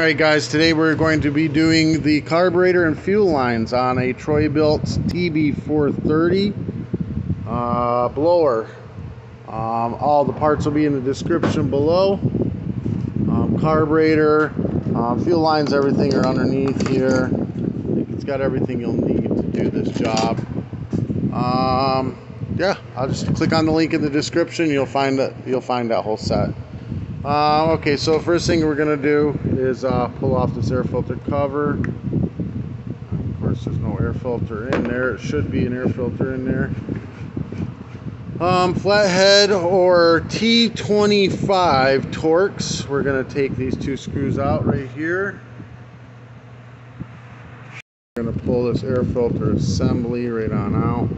Alright guys, today we're going to be doing the carburetor and fuel lines on a Troy-Bilt TB430 uh, blower. Um, all the parts will be in the description below. Um, carburetor, uh, fuel lines, everything are underneath here. I think it's got everything you'll need to do this job. Um, yeah, I'll just click on the link in the description. You'll find that you'll find that whole set. Uh, okay, so first thing we're gonna do is uh, pull off this air filter cover. Of course, there's no air filter in there. It should be an air filter in there. Um, flathead or T25 Torx. We're gonna take these two screws out right here. We're gonna pull this air filter assembly right on out.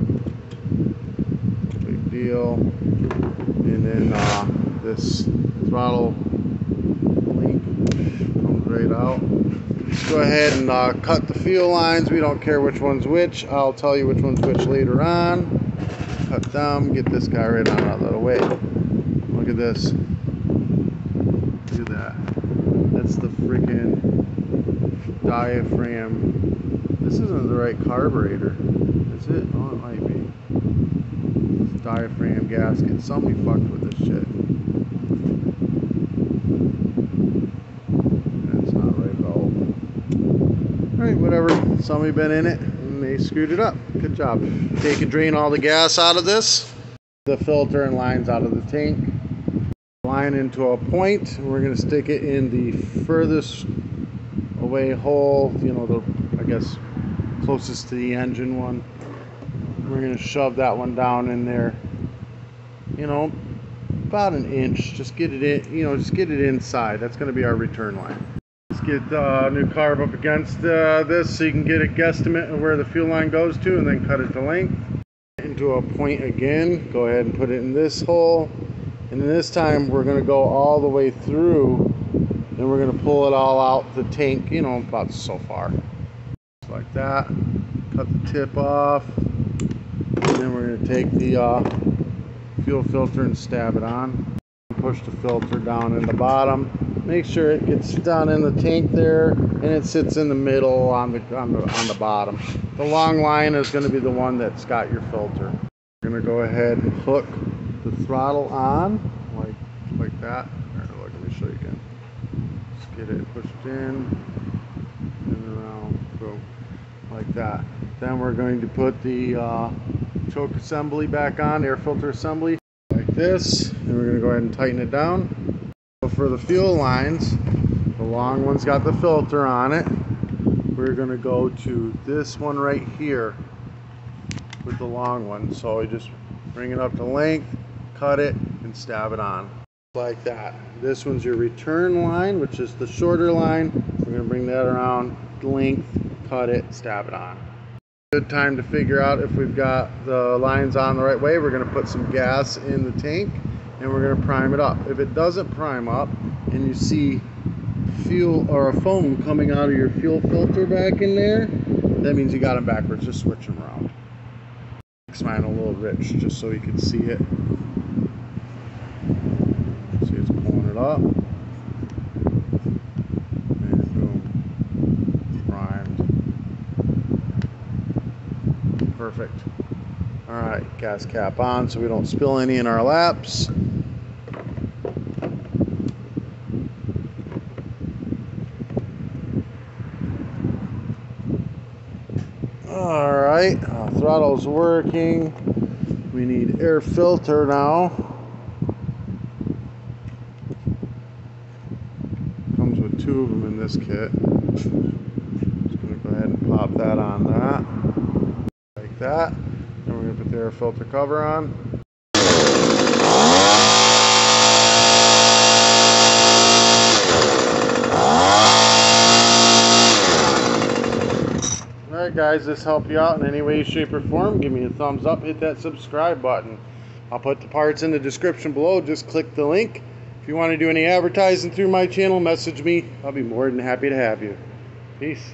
Big deal. And then uh, this throttle link comes right out. Let's go ahead and uh, cut the fuel lines. We don't care which one's which. I'll tell you which one's which later on. Cut them, get this guy right on out of the way. Look at this. Look at that. That's the freaking diaphragm. This isn't the right carburetor. Is it? Oh, it might be. Diaphragm gasket. Somebody fucked with this shit. That's not right at all. Alright, whatever. Somebody been in it and they screwed it up. Good job. Take and drain all the gas out of this. The filter and lines out of the tank. Line into a point. We're going to stick it in the furthest away hole. You know, the, I guess, closest to the engine one. We're going to shove that one down in there. You know, about an inch. Just get it in, you know, just get it inside. That's going to be our return line. Let's get uh, new carb up against uh, this so you can get a guesstimate of where the fuel line goes to and then cut it to length. Into a point again. Go ahead and put it in this hole. And then this time we're going to go all the way through and we're going to pull it all out the tank, you know, about so far. Just like that. Cut the tip off. Then we're going to take the uh, fuel filter and stab it on. Push the filter down in the bottom. Make sure it gets down in the tank there and it sits in the middle on the on the on the bottom. The long line is going to be the one that's got your filter. We're going to go ahead and hook the throttle on like like that. Right, look, let me show you again. Just get it pushed in and around, boom, like that. Then we're going to put the uh, choke assembly back on, air filter assembly, like this. And we're going to go ahead and tighten it down. So for the fuel lines, the long one's got the filter on it. We're going to go to this one right here with the long one. So we just bring it up to length, cut it, and stab it on. Like that. This one's your return line, which is the shorter line. We're going to bring that around, length, cut it, stab it on good time to figure out if we've got the lines on the right way. We're going to put some gas in the tank and we're going to prime it up. If it doesn't prime up and you see fuel or a foam coming out of your fuel filter back in there, that means you got them backwards. Just switch them around. Makes mine a little rich just so you can see it. See it's pulling it up. Perfect. All right, gas cap on so we don't spill any in our laps. All right, uh, throttle's working. We need air filter now. Comes with two of them in this kit. Just gonna go ahead and pop that on that that. And we're going to put the air filter cover on. Alright guys, this helped you out in any way, shape, or form. Give me a thumbs up, hit that subscribe button. I'll put the parts in the description below. Just click the link. If you want to do any advertising through my channel, message me. I'll be more than happy to have you. Peace.